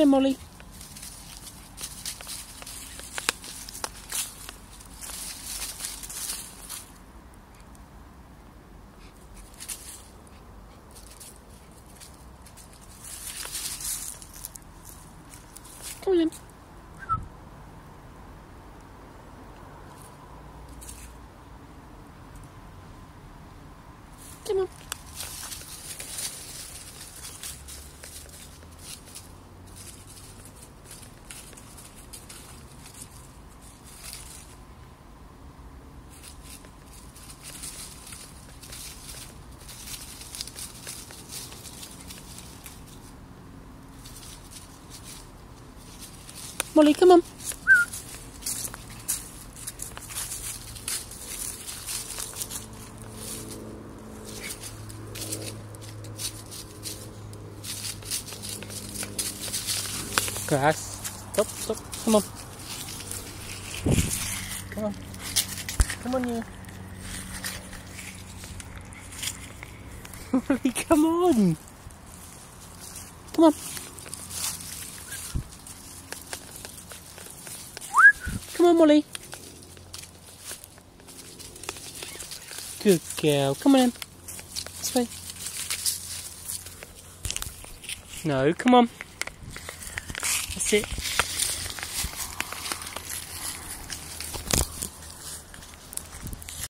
in, Molly. Come on in. Come on. Molly, come on. Grass. Stop, stop. Come on. Come on. Come on, you. Molly, come on. Come on. Come on, Molly. Good girl. Come on in. This way. No, come on.